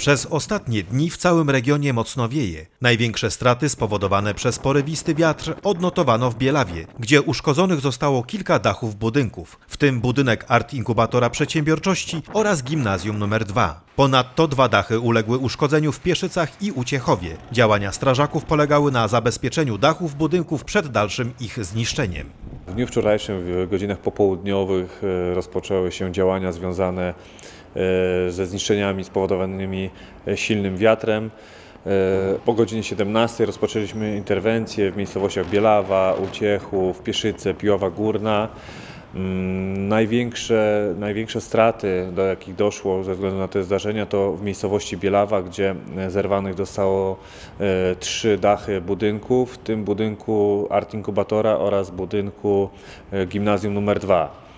Przez ostatnie dni w całym regionie mocno wieje. Największe straty spowodowane przez porywisty wiatr odnotowano w Bielawie, gdzie uszkodzonych zostało kilka dachów budynków, w tym budynek Art Inkubatora Przedsiębiorczości oraz Gimnazjum nr 2. Ponadto dwa dachy uległy uszkodzeniu w Pieszycach i Uciechowie. Działania strażaków polegały na zabezpieczeniu dachów budynków przed dalszym ich zniszczeniem. W dniu wczorajszym w godzinach popołudniowych e, rozpoczęły się działania związane ze zniszczeniami spowodowanymi e, silnym wiatrem. E, Po godzinie 17 rozpoczęliśmy interwencję w miejscowościach Bielawa, Uciechów, Pieszyce, Piłowa Górna. Mm, Największe, największe straty, do jakich doszło ze względu na te zdarzenia, to w miejscowości Bielawa, gdzie e, zerwanych zostało e, trzy dachy budynków, w tym budynku Art Inkubatora oraz budynku e, Gimnazjum nr 2.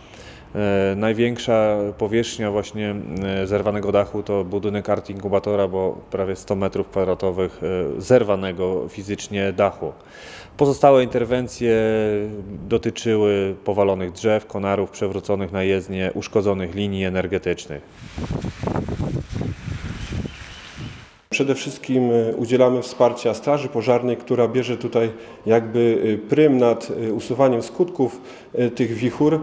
E, Największa powierzchnia właśnie e, zerwanego dachu to budynek Art Inkubatora, bo prawie 100 metrów kwadratowych e, zerwanego fizycznie dachu. Pozostałe interwencje dotyczyły powalonych drzew, konarów przewróconych na jezdnię, uszkodzonych linii energetycznych. Przede wszystkim y, udzielamy wsparcia Straży Pożarnej, która bierze tutaj jakby y, prym nad y, usuwaniem skutków tych wichur,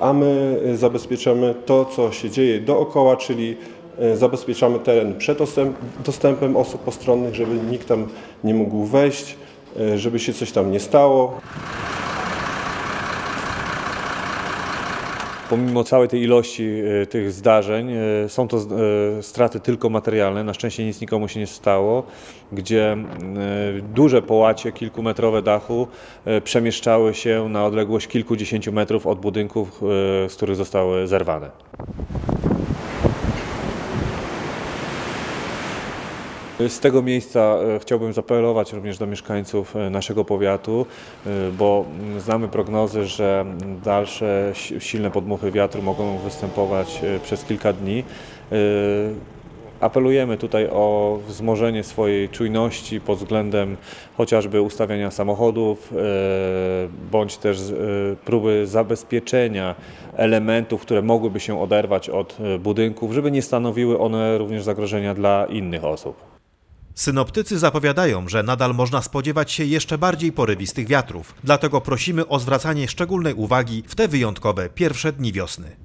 a my zabezpieczamy to, co się dzieje dookoła, czyli zabezpieczamy teren przed dostęp, dostępem osób postronnych, żeby nikt tam nie mógł wejść, żeby się coś tam nie stało. Pomimo całej tej ilości e, tych zdarzeń, e, są to e, straty tylko materialne. Na szczęście nic nikomu się nie stało, gdzie duże połacie, kilkumetrowe dachu przemieszczały się na odległość kilkudziesięciu metrów od budynków, z których zostały zerwane. Z tego miejsca e, chciałbym zaapelować również do mieszkańców e, naszego powiatu, e, bo mm, znamy prognozy, że mm, dalsze si- silne podmuchy wiatru mogą występować przez kilka dni. Apelujemy tutaj o wzmożenie swojej czujności pod względem chociażby ustawiania samochodów, bądź też próby zabezpieczenia elementów, które mogłyby się oderwać od budynków, żeby nie stanowiły one również zagrożenia dla innych osób. Synoptycy zapowiadają, że nadal można spodziewać się jeszcze bardziej porywistych wiatrów, dlatego prosimy o zwracanie szczególnej uwagi w te wyjątkowe pierwsze dni wiosny.